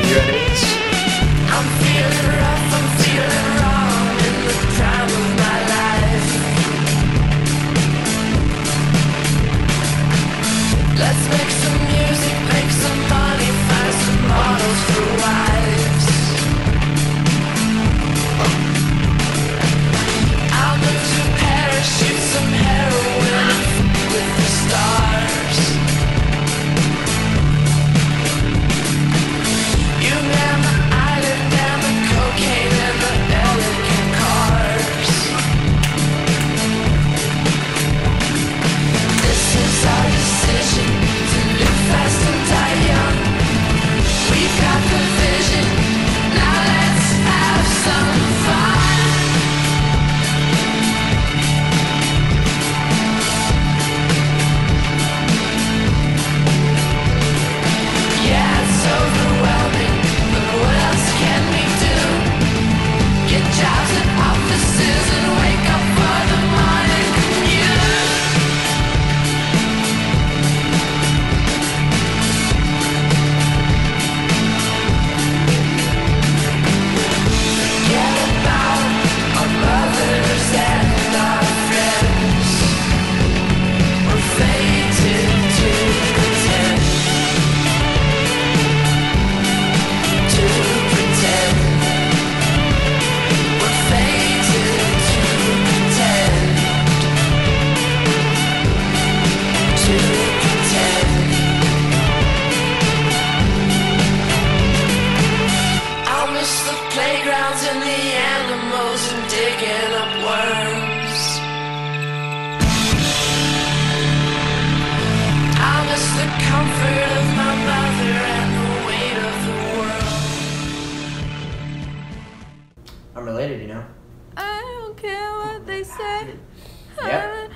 video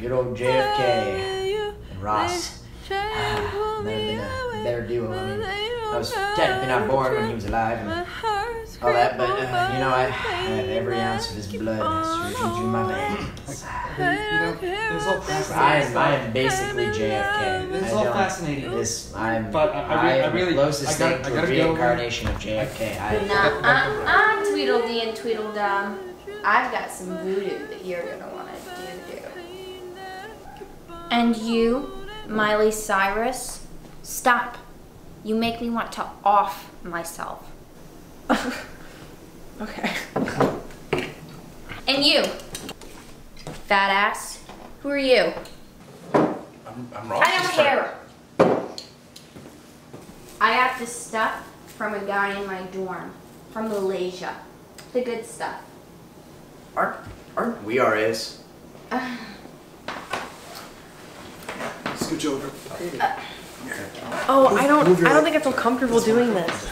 good old JFK and Ross. Ah, Never been a better duo. I mean, I was technically not born when he was alive and all that, but uh, you know, I, I have every ounce of his blood surging through my veins. You know, it's all I fascinating. am, I am basically JFK. It's I all fascinating. This, I'm, But I- I re- I am the really- closest I gotta- thing I to a reincarnation of JFK. I, Nah, I'm, I'm Tweedledee and Tweedledum. I've got some voodoo that you're gonna want to do. And you, Miley Cyrus, stop. You make me want to off myself. Okay. And you, fat ass, who are you? I'm, I'm Ross's I don't care. I got this stuff from a guy in my dorm from Malaysia. The good stuff. aren't, we aren't we RAs? Scooch over. Oh, I don't. I don't think I feel comfortable doing this.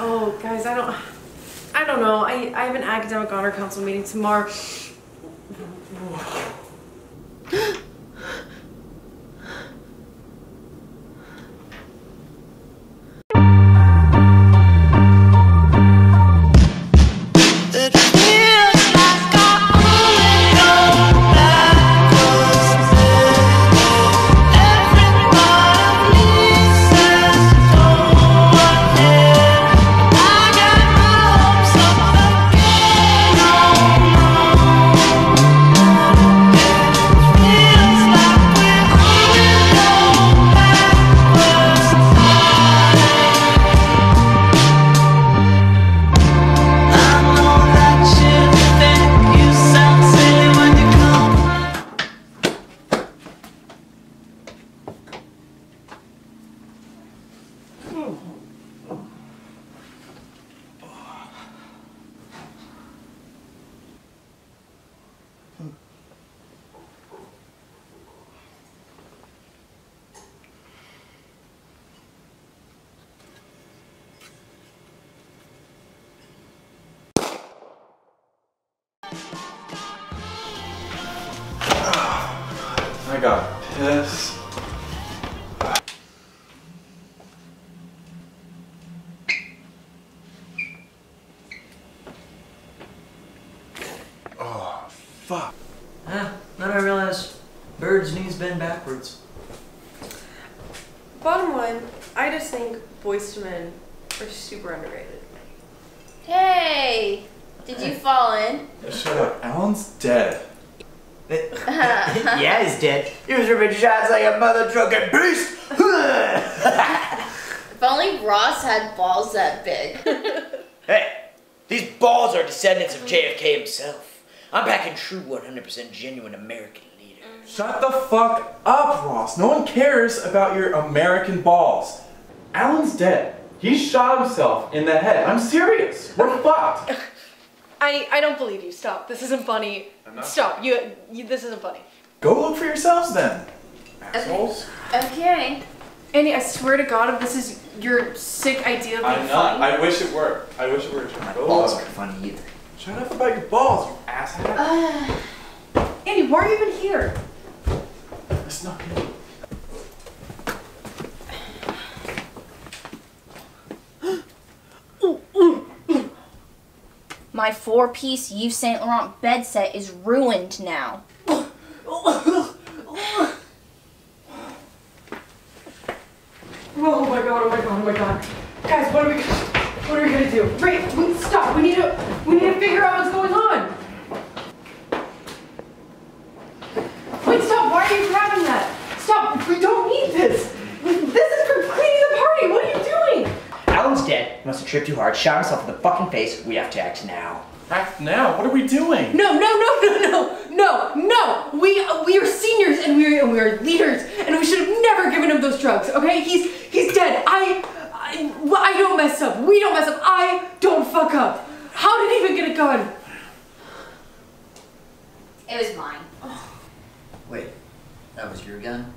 Oh, guys, I don't. I don't know. I, I have an academic honor council meeting tomorrow. I got piss. Oh, fuck. Ah, then I realized birds' knees bend backwards. Bottom line, I just think Boyz II Men are super underrated. Hey, did you fall in? Shut up. Alan's dead. yeah, he's dead. He was ripping shots like a mother drunken beast. If only Ross had balls that big. hey, these balls are descendants of JFK himself. I'm packing true 100% genuine American leader. Shut the fuck up, Ross. No one cares about your American balls. Alan's dead. He shot himself in the head. I'm serious. We're fucked. I, I don't believe you. Stop. This isn't funny. not- Stop. You, you. This isn't funny. Go look for yourselves then. Assholes. Okay. Andy, I swear to God, if this is your sick idea of being I'm not. funny, I wish it were. I wish it were true. My Go balls aren't funny either. Shut up about your balls, you asshat. Uh. Andy, why are you even here? It's not me. My four-piece Yves Saint Laurent bed set is ruined now. Oh my god, oh my god, oh my god. Guys, what are we what are we gonna do? Right, we, stop. We need to we need to figure out what's going on. Wait, stop, why are you grabbing that? Stop, we don't need this. This is for cleaning the party. What are you doing? Alan's dead. Must have tripped too hard. Shot himself in the fucking face. We have to act now. Act now. What are we doing? No, no, no, no, no, no, no. We we are seniors and we are and we are leaders and we should have never given him those drugs. Okay, he's he's dead. I I, I don't mess up. We don't mess up. I don't fuck up. How did he even get a gun? It was mine. Wait, that was your gun?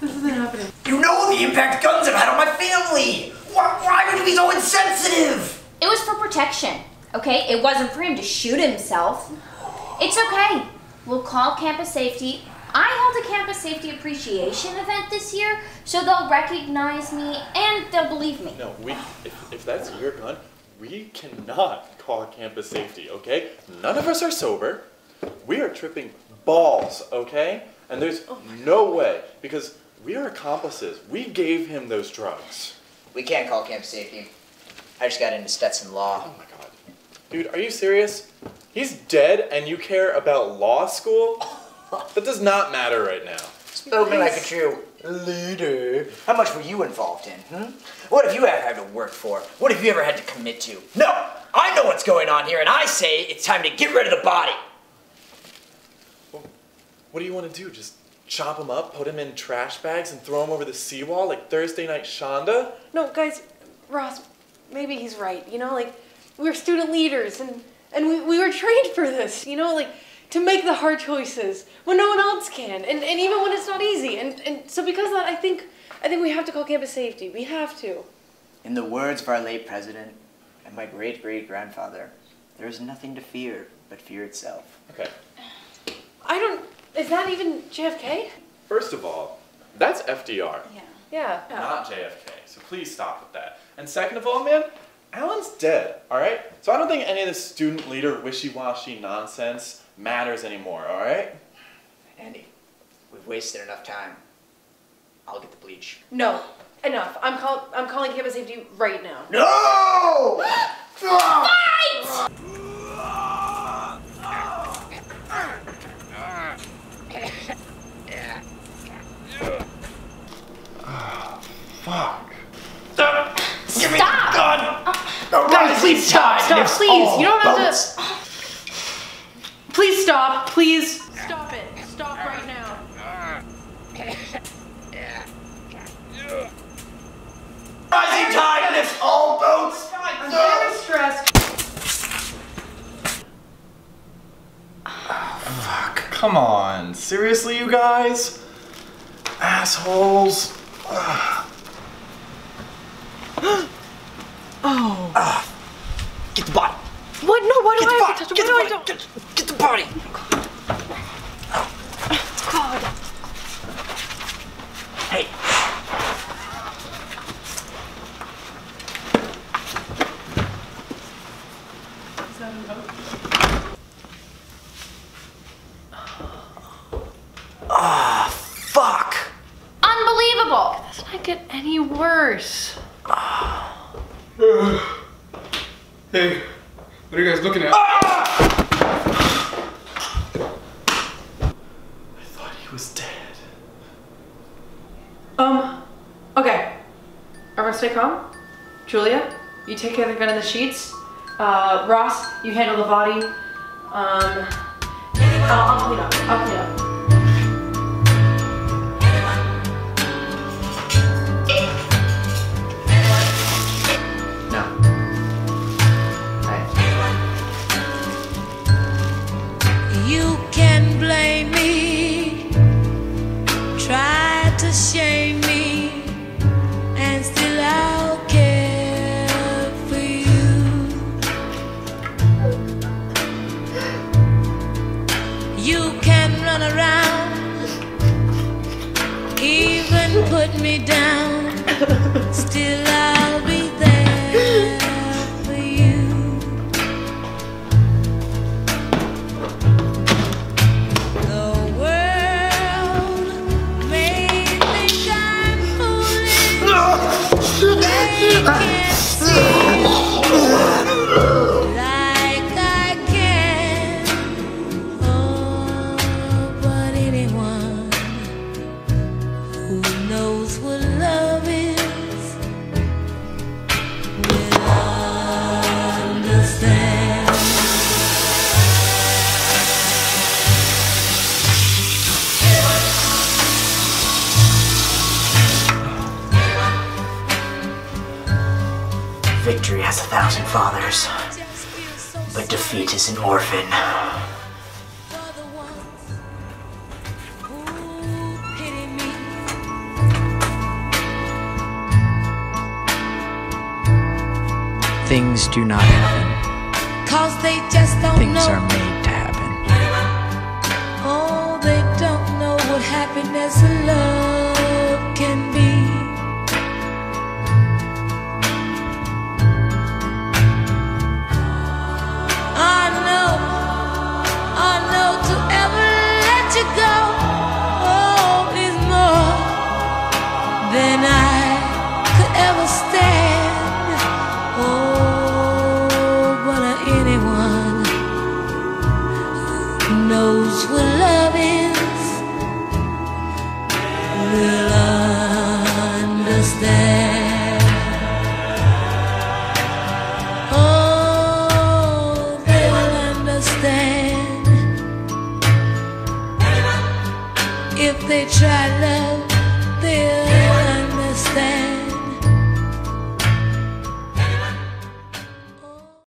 This isn't happening. You know the impact guns have had on my family! Why, why would you be so insensitive? It was for protection, okay? It wasn't for him to shoot himself. It's okay. We'll call campus safety. I held a campus safety appreciation event this year, so they'll recognize me and they'll believe me. No, we. If, if that's your gun, we cannot call campus safety. Okay? None of us are sober. We are tripping balls. Okay? And there's oh no way because we are accomplices. We gave him those drugs. We can't call camp safety. I just got into Stetson Law. Oh my god. Dude, are you serious? He's dead and you care about law school? That does not matter right now. Spoken like a true leader. How much were you involved in? Hmm? What have you ever had to work for? What have you ever had to commit to? No! I know what's going on here, and I say it's time to get rid of the body. What do you want to do? Just chop him up, put him in trash bags, and throw him over the seawall like Thursday Night Shonda? No, guys, Ross, maybe he's right. You know, like we're student leaders and and we, we were trained for this. You know, like to make the hard choices when no one else can, and, and even when it's not easy. And and so because of that, I think I think we have to call campus safety. We have to. In the words of our late president and my great great grandfather, there is nothing to fear but fear itself. Okay. I don't. Is that even JFK? First of all, that's FDR, Yeah. Yeah. Not oh. JFK. So please stop with that. And second of all, man, Alan's dead, alright? So I don't think any of this student leader wishy washy nonsense matters anymore, alright? Andy, we've wasted enough time. I'll get the bleach. No. Enough. I'm call. I'm calling campus safety right now. No! Fuck. Stop! Guys, please stop. Stop, please. You don't have to. Please stop. Please stop it. Stop right now. Rising tide lifts all boats! I'm very stressed. Oh, Come on. Seriously, you guys? Assholes. Get the body! What? No. Why do Get the I body! have to touch it? Get the Why body! do I Get, get the body! God. Hey, Ah, fuck! Unbelievable! Does not get any worse. Hey, what are you guys looking at? I thought he was dead. Um. Okay. Everyone, stay calm. Julia, you take care of the gun and the sheets. Uh, Ross, you handle the body. Um. I'll, I'll clean up. I'll clean up. Put me down, still I'll has a thousand fathers, but defeat is an orphan. Things do not happen. Cause they just don't Things know. are made to happen. Oh, they don't know what happiness and love knows what love is will understand. Oh, they will understand if they try love.